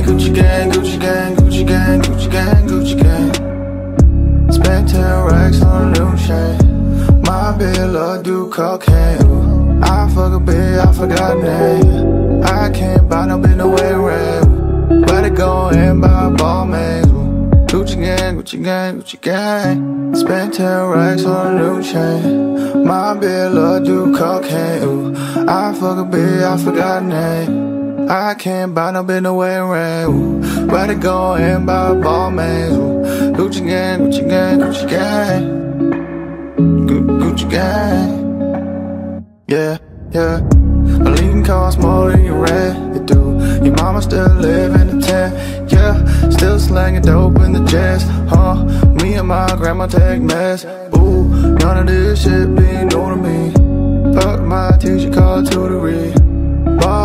gang, Gucci gang, Gucci gang, Gucci gang, Gucci gang, Gucci gang. Spent 10 racks on a new chain. My bitch love do cocaine. I fuck a bitch, I forgot name. I can't buy no bitch no way around. Better go and buy a ball man. Gucci gang, Gucci gang, Gucci gang. Spent 10 racks on a new chain. My bitch love do cocaine. I fuck a bitch, I forgot name. I can't buy no bitch no way red. Ooh. Better go and buy ball mains. Ooh. Gucci gang, Gucci gang, Gucci gang. Gu- Gucci gang. Yeah, yeah. A lean cost more than you read it do. Your mama still live in the tent, yeah. Still slanging dope in the jazz, huh? Me and my grandma take mess. Ooh, none of this shit be new to me. Fuck my teacher called tutory.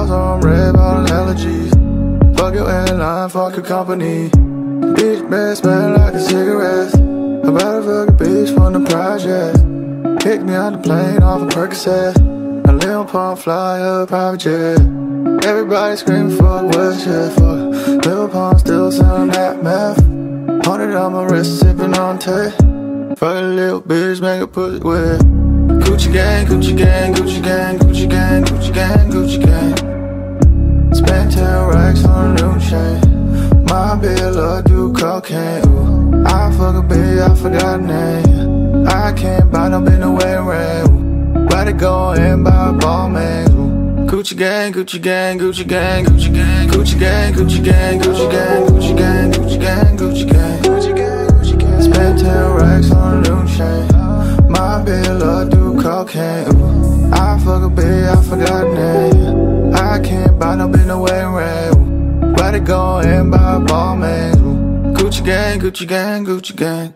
Balls on red, bottle allergies. Fuck your airline, fuck your company. Bitch, bad smell like a cigarette. I better fuck a bitch from the project. Kick me out the plane off a Percocet. A little pump fly a private jet. Everybody screaming fuck what Westjet, fuck. Lil Pump still selling that meth. Hundred on my wrist, sipping on tech. Fuck a little bitch, make her pussy wet. Gucci gang, Gucci gang, Gucci gang, Gucci gang, Gucci gang, Gucci gang. Spent 10 racks on a new chain. My bitch love do cocaine. Ooh. I fuck a bitch, I forgot name. I can't buy no bitch no way red. Ooh. Better go and buy ball mains. Ooh. Gucci gang, Gucci gang, Gucci gang, Gucci gang, Gucci gang, Gucci gang, Gucci gang, Gucci gang, Gucci gang, Gucci gang, Gucci gang, Gucci gang. Spent 10 racks on a new chain. My bitch love do cocaine. And buy ball. Ooh. Gucci gang, Gucci gang, Gucci gang.